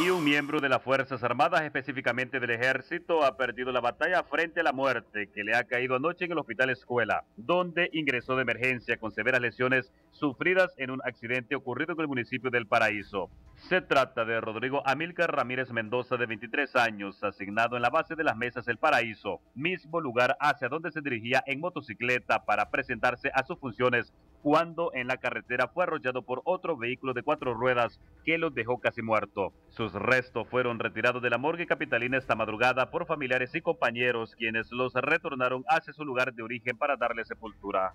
Y un miembro de las Fuerzas Armadas, específicamente del Ejército, ha perdido la batalla frente a la muerte que le ha caído anoche en el Hospital Escuela, donde ingresó de emergencia con severas lesiones sufridas en un accidente ocurrido en el municipio del Paraíso. Se trata de Rodrigo Amílcar Ramírez Mendoza, de 23 años, asignado en la base de las mesas El Paraíso, mismo lugar hacia donde se dirigía en motocicleta para presentarse a sus funciones cuando en la carretera fue arrollado por otro vehículo de cuatro ruedas que lo dejó casi muerto. Sus restos fueron retirados de la morgue capitalina esta madrugada por familiares y compañeros quienes los retornaron hacia su lugar de origen para darle sepultura.